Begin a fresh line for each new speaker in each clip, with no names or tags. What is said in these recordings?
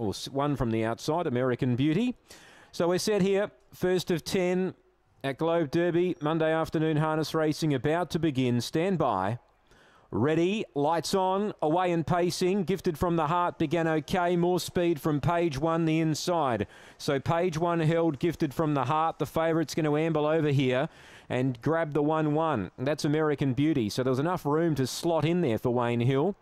or one from the outside, American Beauty. So we're set here, first of 10 at Globe Derby, Monday afternoon harness racing about to begin. Stand by. Ready, lights on, away and pacing. Gifted from the heart began okay. More speed from Paige One, the inside. So Paige One held, gifted from the heart. The favourite's going to amble over here and grab the 1 1. That's American Beauty. So there was enough room to slot in there for Wayne Hill.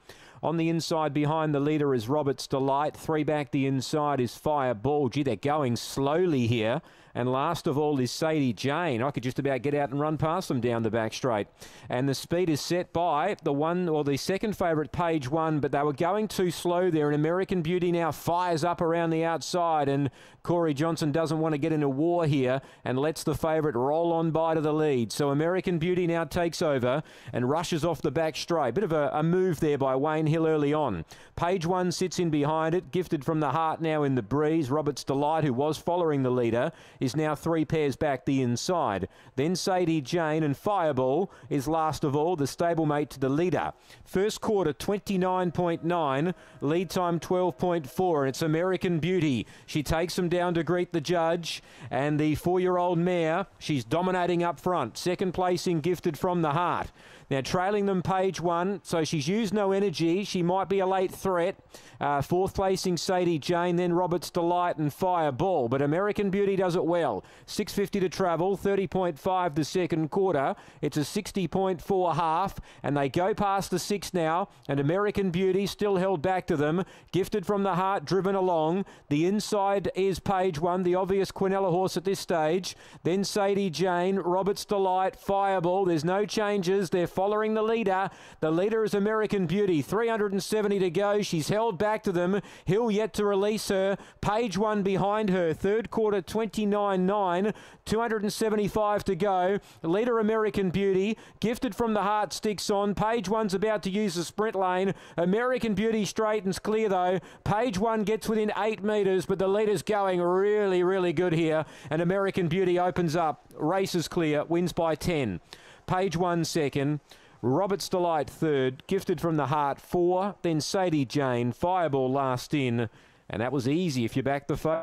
On the inside behind the leader is Roberts Delight. Three back the inside is Fireball. Gee, they're going slowly here. And last of all is Sadie Jayne. I could just about get out and run past them down the back straight. And the speed is set by the one or the second favourite, Paige One, but they were going too slow there. And American Beauty now fires up around the outside. And Corey Johnson doesn't want to get into war here and lets the favourite roll on by to the lead. So American Beauty now takes over and rushes off the back straight. Bit of a, a move there by Wayne Hill early on. Paige One sits in behind it, gifted from the heart now in the breeze. Roberts Delight, who was following the leader, is now three pairs back the inside. Then Sadie Jayne and Fireball is last of all, the stablemate to the leader. First quarter 29.9, lead time 12.4, and it's American Beauty. She takes them down to greet the judge, and the four year old mare, she's dominating up front. Second placing gifted from the heart. Now trailing them Paige One, so she's used no energy. She might be a late threat. Uh, fourth placing Sadie Jayne, then Roberts Delight and Fireball. But American Beauty does it well. 650 to travel, 30.5 the second quarter. It's a 60.4 half, and they go past the six now. And American Beauty still held back to them. Gifted from the heart, driven along. The inside is Paige One, the obvious Quinella horse at this stage. Then Sadie Jayne, Roberts Delight, Fireball. There's no changes. They're following the leader. The leader is American Beauty. 370 to go. She's held back to them. Hill yet to release her. Paige One behind her. Third quarter 29 9. 275 to go. Leader American Beauty. Gifted from the heart sticks on. Paige One's about to use the sprint lane. American Beauty straightens clear though. Paige One gets within eight metres, but the leader's going really, really good here. And American Beauty opens up. Race is clear. Wins by 10. Paige One second. Roberts Delight third. Gifted from the heart four. Then Sadie Jayne. Fireball last in. And that was easy if you back the phone.